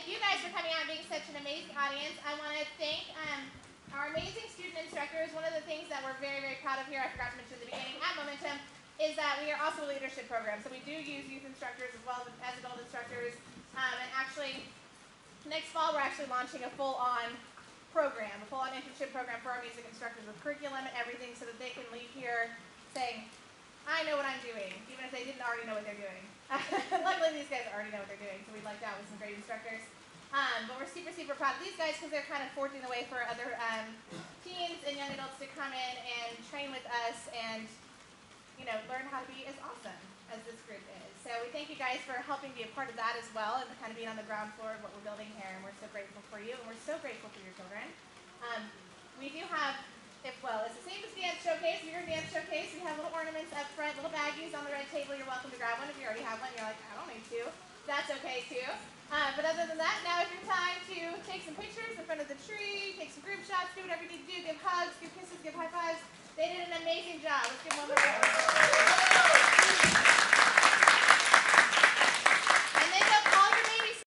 thank you guys for coming out and being such an amazing audience. I want to thank um, our amazing student instructors. One of the things that we're very, very proud of here, I forgot to mention at the beginning, at Momentum, is that we are also a leadership program. So we do use youth instructors as well as adult instructors. Um, and actually, next fall, we're actually launching a full-on program, a full-on internship program for our music instructors with curriculum and everything so that they can leave here saying, I know what I'm doing, even if they didn't already know what they're doing. Luckily, these guys already know what they're doing, so we lucked out with some great instructors. Um, but we're super, super proud of these guys because they're kind of forging the way for other um, teens and young adults to come in and train with us and, you know, learn how to be as awesome as this group is. So we thank you guys for helping be a part of that as well and kind of being on the ground floor of what we're building here. And we're so grateful for you and we're so grateful for your children. Um, we do have, if well, it's the same as dance showcase. If you're a dance showcase, we have little ornaments up front, little baggies on the red table. You're welcome to grab one. If you already have one, you're like, I don't need to. That's okay too. Uh, but other than that, now is your time to take some pictures in front of the tree,